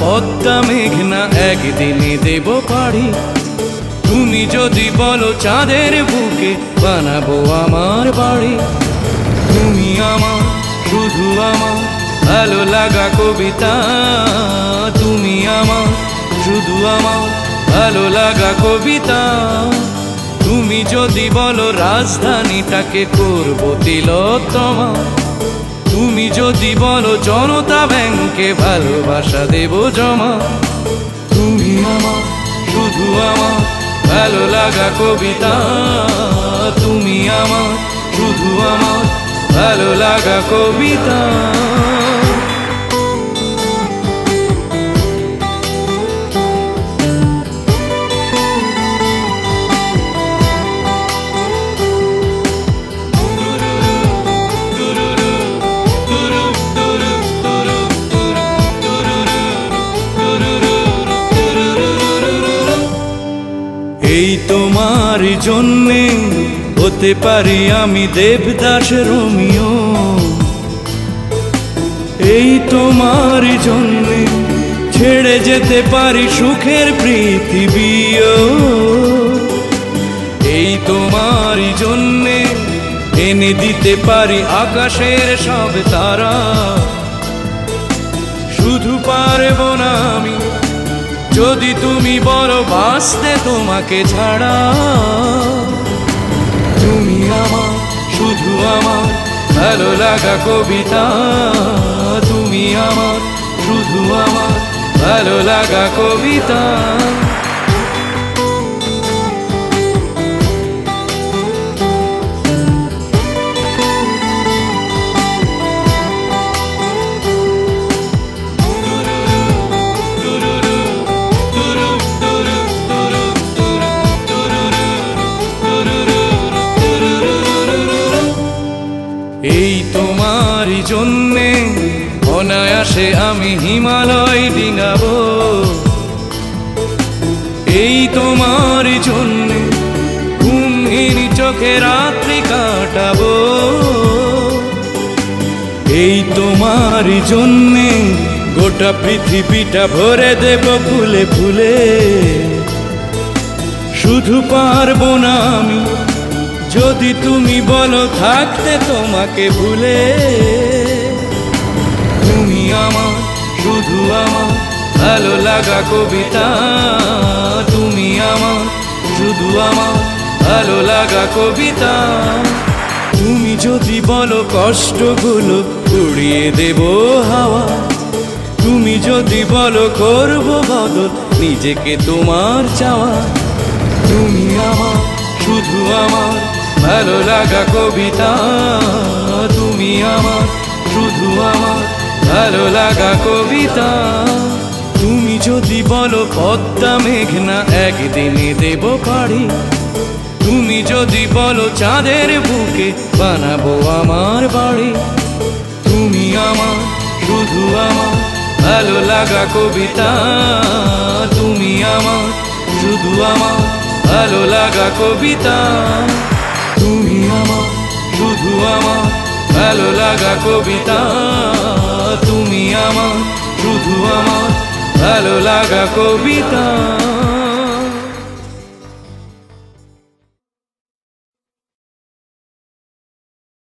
পদ্মা মেঘনা, একদিনে দেব পারি তুমি যদি বলো চাঁদের বুকে বানাবো আমার বাড়ি। তুমি আমার, শুধু আমার, ভালো লাগা কবিতা। তুমি আমার, শুধু আমার, ভালো লাগা কবিতা। তুমি যদি বলো রাজধানীটাকে করব তিলোত্তমা। তুমি যদি বলো জনতা ব্যাংকে ভালোবাসা দেব জমা, তুমি আমার, শুধু আমার ভালো লাগা কবিতা, তুমি আমার, শুধু আমার ভালো লাগা কবিতা। তোমার জন্যে। হতে পারি আমি দেবদাস রোমিও। এই তোমার জন্যে ছেড়ে যেতে পারি সুখের পৃথিবীও। এই তোমার জন্যে এনে দিতে পারি আকাশের সব তারা। শুধু পারব যদি তুমি বড় বাঁচতে তোমাকে ছাড়া, তুমি আমার, শুধু আমার ভালো লাগা কবিতা। তুমি আমার, শুধু আমার ভালো লাগা কবিতা। এই তোমার জন্যে অনায়াসে আমি হিমালয় ডিঙাব। এই তোমার জন্যে ঘুমহীন চোখে রাত্রি কাটাবো। এই তোমার জন্যে গোটা পৃথিবীটা ভরে দেব ফুলে ফুলে। শুধু পারব না আমি যদি তুমি বলো থাকতে তোমাকে ভুলে, তুমি আমার, শুধু আমার, ভালো লাগা কবিতা। তুমি আমার, শুধু আমার, ভালো লাগা কবিতা। তুমি যদি বলো কষ্টগুলো উড়িয়ে দেব হাওয়া, তুমি যদি বলো করব বদল নিজেকে তোমার চাওয়া, তুমি আমার, শুধু আমার ভালো লাগা কবিতা, তুমি আমার, শুধু আমার। ভালো লাগা কবিতা, তুমি যদি বলো পদ্মা মেঘনা, একদিনে দেব পারি তুমি যদি বলো চাঁদের বুকে বানাবো আমার বাড়ি। তুমি আমার, শুধু আমার। ভালো লাগা কবিতা, তুমি আমার, শুধু আমার। ভালো লাগা কবিতা। লাগা কবিতা তুমি আমার শুধু আমার ভালো লাগা কবিতা।